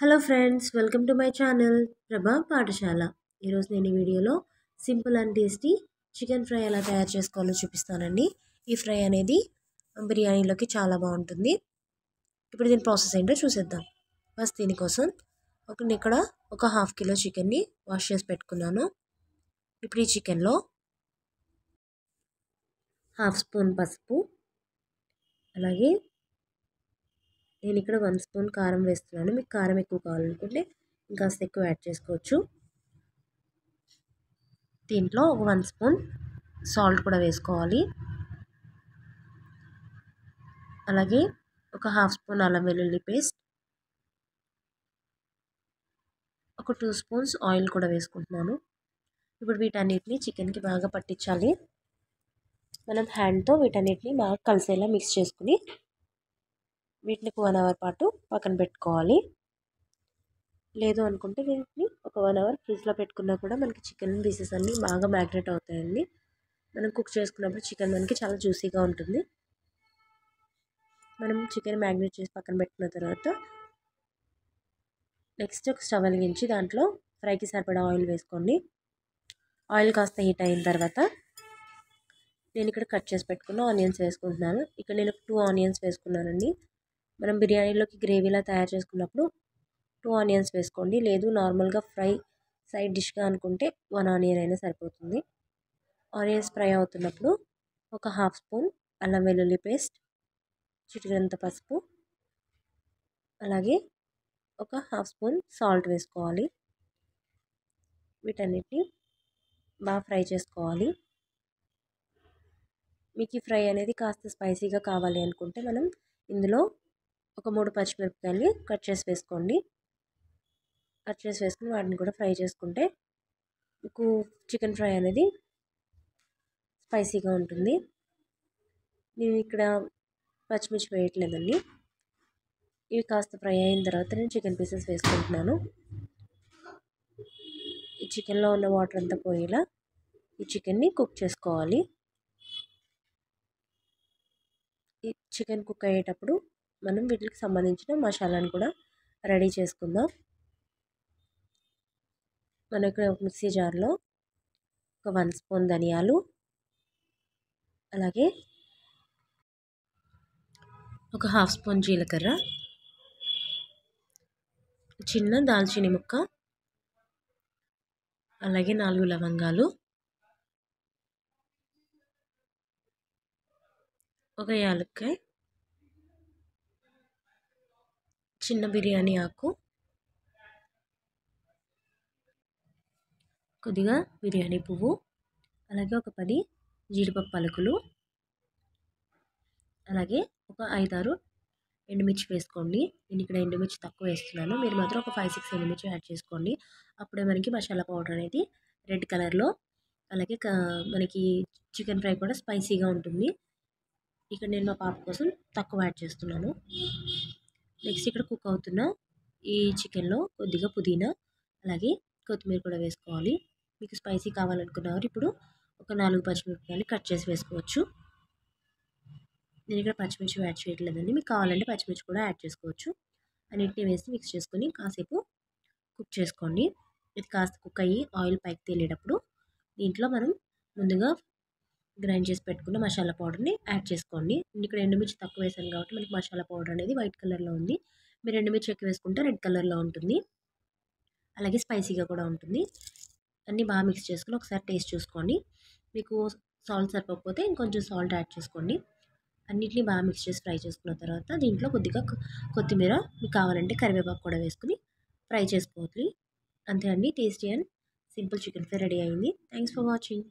Hello friends welcome to my channel Prabha Pathashala. ఈరోజు నేను ఈ వీడియోలో simple and tasty chicken fry ఎలా తయారు చేసుకోవాలో చూపిస్తానండి. ఈ ఫ్రై అనేది బిర్యానీలోకి చాలా బాగుంటుంది. ఇప్పుడు దీని ప్రాసెస్ ఏంటో చూసేద్దాం. ఫస్ట్ దీనికోసం ఒక నేను ఇక్కడ ఒక హాఫ్ కిలో చికెన్ని వాష్ చేసి పెట్టుకున్నాను. ఇప్పుడు ఈ చికెన్లో హాఫ్ స్పూన్ పసుపు అలాగే నేను ఇక్కడ వన్ స్పూన్ కారం వేస్తున్నాను. మీకు కారం ఎక్కువ కావాలనుకుంటే ఇంకాస్త ఎక్కువ యాడ్ చేసుకోవచ్చు. దీంట్లో ఒక వన్ స్పూన్ సాల్ట్ కూడా వేసుకోవాలి. అలాగే ఒక హాఫ్ స్పూన్ అల్లం వెల్లుల్లి పేస్ట్. ఒక టూ స్పూన్స్ ఆయిల్ కూడా వేసుకుంటున్నాను. ఇప్పుడు వీటన్నిటిని చికెన్కి బాగా పట్టించాలి. మనం హ్యాండ్తో వీటన్నిటిని బాగా కలిసేలా మిక్స్ చేసుకుని వీటిని వన్ అవర్ పాటు పక్కన పెట్టుకోవాలి. లేదు అనుకుంటే వీటిని ఒక వన్ అవర్ ఫ్రిడ్జ్లో పెట్టుకున్నా కూడా మనకి చికెన్ పీసెస్ అన్నీ బాగా మ్యాగ్నెట్ అవుతాయండి. మనం కుక్ చేసుకున్నప్పుడు చికెన్ మనకి చాలా జ్యూసీగా ఉంటుంది. మనం చికెన్ మ్యాగ్నెట్ చేసి పక్కన పెట్టుకున్న తర్వాత నెక్స్ట్ ఒక స్టవ్ వెలిగించి దాంట్లో ఫ్రైకి సరిపడా ఆయిల్ వేసుకోండి ఆయిల్ కాస్త హీట్ అయిన తర్వాత నేను ఇక్కడ కట్ చేసి పెట్టుకున్న ఆనియన్స్ వేసుకుంటున్నాను. ఇక్కడ నేను టూ ఆనియన్స్ వేసుకున్నానండి. మనం బిర్యానీలోకి గ్రేవీలా తయారు చేసుకున్నప్పుడు టూ ఆనియన్స్ వేసుకోండి. లేదు నార్మల్గా ఫ్రై సైడ్ డిష్గా అనుకుంటే వన్ ఆనియన్ అయినా సరిపోతుంది. ఆనియన్స్ ఫ్రై అవుతున్నప్పుడు ఒక హాఫ్ స్పూన్ అల్లం వెల్లుల్లి పేస్ట్ చిటికంత పసుపు అలాగే ఒక హాఫ్ స్పూన్ సాల్ట్ వేసుకోవాలి. వీటన్నిటిని బాగా ఫ్రై చేసుకోవాలి. మీకు ఈ ఫ్రై అనేది కాస్త స్పైసీగా కావాలి అనుకుంటే మనం ఇందులో ఒక మూడు పచ్చిమిరపకాయలు కట్ చేసి వేసుకోండి. కట్ చేసి వేసుకుని వాటిని కూడా ఫ్రై చేసుకుంటే మీకు చికెన్ ఫ్రై అనేది స్పైసీగా ఉంటుంది. నేను ఇక్కడ పచ్చిమిర్చి వేయట్లేదండి. ఇవి కాస్త ఫ్రై అయిన తర్వాత నేను చికెన్ పీసెస్ వేసుకుంటున్నాను. ఈ చికెన్లో ఉన్న వాటర్ అంతా పోయేలా ఈ చికెన్ని కుక్ చేసుకోవాలి. ఈ చికెన్ కుక్ అయ్యేటప్పుడు మనం వీటికి సంబంధించిన మసాలాను కూడా రెడీ చేసుకుందాం. మన ఇక్కడ ఒక మిక్సీ జార్లో ఒక వన్ స్పూన్ ధనియాలు అలాగే ఒక హాఫ్ స్పూన్ జీలకర్ర చిన్న దాల్చిని ముక్క అలాగే నాలుగు లవంగాలు ఒక యాలక్కాయ చిన్న బిర్యానీ ఆకు. కొద్దిగా బిర్యానీ పువ్వు. అలాగే ఒక పది జీడిపప్పు పలుకులు. అలాగే ఒక ఐదారు ఎండుమిర్చి వేసుకోండి. నేను ఇక్కడ ఎండుమిర్చి తక్కువ వేస్తున్నాను. మీరు మాత్రం ఒక ఫైవ్ సిక్స్ ఎండుమిర్చి యాడ్ చేసుకోండి. అప్పుడే మనకి మసాలా పౌడర్ అనేది రెడ్ కలర్లో. అలాగే మనకి చికెన్ ఫ్రై కూడా స్పైసీగా ఉంటుంది. ఇక్కడ నేను మా పాప కోసం తక్కువ యాడ్ చేస్తున్నాను. నెక్స్ట్ ఇక్కడ కుక్ అవుతున్న ఈ చికెన్లో కొద్దిగా పుదీనా అలాగే కొత్తిమీర కూడా వేసుకోవాలి. మీకు స్పైసీ కావాలనుకున్నవారు ఇప్పుడు ఒక నాలుగు పచ్చిమిరపకాయలు కట్ చేసి వేసుకోవచ్చు. నేను ఇక్కడ పచ్చిమిర్చి యాడ్ చేయట్లేదండి. మీకు కావాలంటే పచ్చిమిర్చి కూడా యాడ్ చేసుకోవచ్చు. అన్నింటినీ వేసి మిక్స్ చేసుకొని కాసేపు కుక్ చేసుకోండి. ఇది కాస్త కుక్ అయ్యి ఆయిల్ పైకి తేలేటప్పుడు దీంట్లో మనం ముందుగా గ్రైండ్ చేసి పెట్టుకున్న మసాలా పౌడర్ని యాడ్ చేసుకోండి. ఇక్కడ ఎండుమిర్చి తక్కువ వేసాను కాబట్టి మనకి మసాలా పౌడర్ అనేది వైట్ కలర్లో ఉంది. మీరు ఎండుమిర్చి ఎక్కువ వేసుకుంటే రెడ్ కలర్లో ఉంటుంది. అలాగే స్పైసీగా కూడా ఉంటుంది. అన్నీ బాగా మిక్స్ చేసుకుని ఒకసారి టేస్ట్ చూసుకోండి. మీకు సాల్ట్ సరిపోకపోతే ఇంకొంచెం సాల్ట్ యాడ్ చేసుకోండి. అన్నిటిని బాగా మిక్స్ చేసి ఫ్రై చేసుకున్న తర్వాత దీంట్లో కొద్దిగా కొత్తిమీర మీకు కావాలంటే కరివేపాకు కూడా వేసుకుని ఫ్రై చేసుకోవాలి. అంతే అండి. Tasty and simple chicken fry ready అయింది. Thanks for watching.